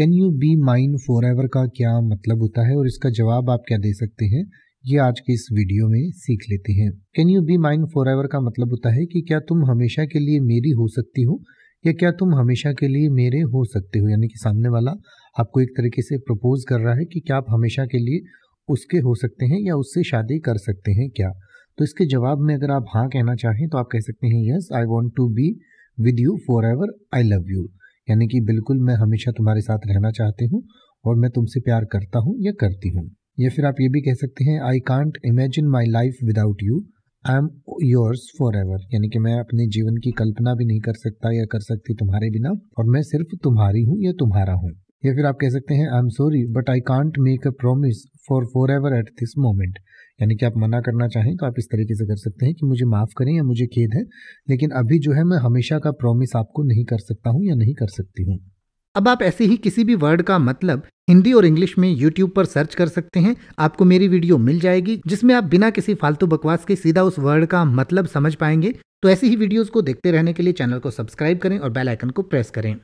Can you be mine forever का क्या मतलब होता है और इसका जवाब आप क्या दे सकते हैं? ये आज के इस वीडियो में सीख लेते हैं। Can you be mine forever का मतलब होता है कि क्या तुम हमेशा के लिए मेरी हो सकती हो? या क्या तुम हमेशा के लिए मेरे हो सकते हो? यानी कि सामने वाला आपको एक तरीके से प्रपोज कर रहा है कि क्या आप हमेशा के लिए उसके हो सकते हैं या उससे शादी कर सकते हैं क्या? तो इसके जवाब में अगर आप हाँ कहना चाहें तो आप कह सकते हैं yes I want to be with you forever I love you यानी कि बिल्कुल मैं हमेशा तुम्हारे साथ रहना चाहती हूँ और मैं तुमसे प्यार करता हूँ या करती हूँ। या फिर आप ये भी कह सकते हैं I can't imagine my life without you I am yours forever यानी कि मैं अपने जीवन की कल्पना भी नहीं कर सकता या कर सकती तुम्हारे बिना, और मैं सिर्फ़ तुम्हारी हूँ या तुम्हारा हूँ। या फिर आप कह सकते हैं I am sorry but I can't make a promise for forever at this moment यानी कि आप मना करना चाहें तो आप इस तरीके से कर सकते हैं कि मुझे माफ़ करें या मुझे खेद है, लेकिन अभी जो है मैं हमेशा का प्रॉमिस आपको नहीं कर सकता हूँ या नहीं कर सकती हूँ। अब आप ऐसे ही किसी भी वर्ड का मतलब हिंदी और इंग्लिश में यूट्यूब पर सर्च कर सकते हैं, आपको मेरी वीडियो मिल जाएगी, जिसमें आप बिना किसी फालतू बकवास के सीधा उस वर्ड का मतलब समझ पाएँगे। तो ऐसी ही वीडियोस को देखते रहने के लिए चैनल को सब्सक्राइब करें और बेल आइकन को प्रेस करें।